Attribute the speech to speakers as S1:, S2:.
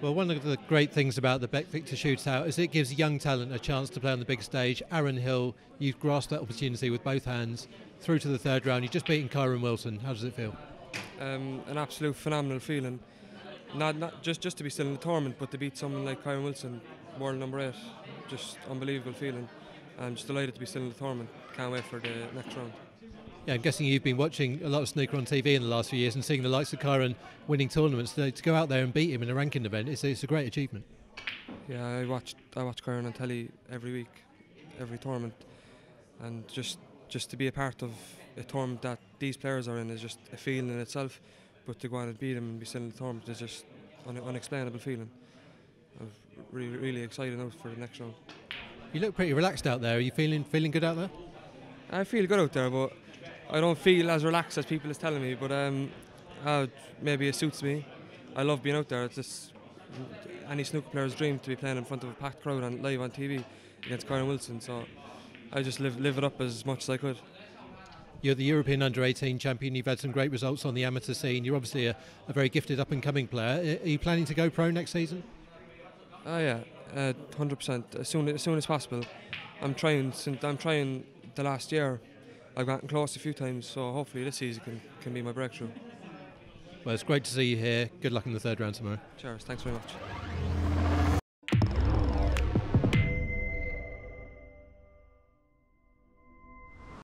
S1: Well, one of the great things about the BetVictor Shootout is it gives young talent a chance to play on the big stage. Aaron Hill, you've grasped that opportunity with both hands through to the third round. You've just beaten Kyren Wilson. How does it feel?
S2: Um, an absolute phenomenal feeling. Not, not just, just to be still in the tournament, but to beat someone like Kyren Wilson, world number eight. Just unbelievable feeling. I'm just delighted to be still in the tournament. Can't wait for the next round.
S1: Yeah, I'm guessing you've been watching a lot of snooker on TV in the last few years and seeing the likes of Kyren winning tournaments. To, to go out there and beat him in a ranking event, it's, it's a great achievement.
S2: Yeah, I watched I watch Kyren on telly every week, every tournament, and just just to be a part of a tournament that these players are in is just a feeling in itself. But to go out and beat them and be still in the tournament is just an unexplainable feeling. I'm really really excited now for the next round.
S1: You look pretty relaxed out there. Are you feeling feeling good out there?
S2: I feel good out there, but I don't feel as relaxed as people is telling me, but um, uh, maybe it suits me. I love being out there. It's just any snooker player's dream to be playing in front of a packed crowd and live on TV against Kyren Wilson. So I just live live it up as much as I could.
S1: You're the European Under 18 champion. You've had some great results on the amateur scene. You're obviously a, a very gifted up and coming player. Are you planning to go pro next season?
S2: Oh yeah, uh, hundred percent. As soon as soon as possible. I'm trying. Since I'm trying the last year I've gotten close a few times, so hopefully this season can, can be my breakthrough.
S1: Well, it's great to see you here. Good luck in the third round tomorrow.
S2: Cheers. Thanks very much.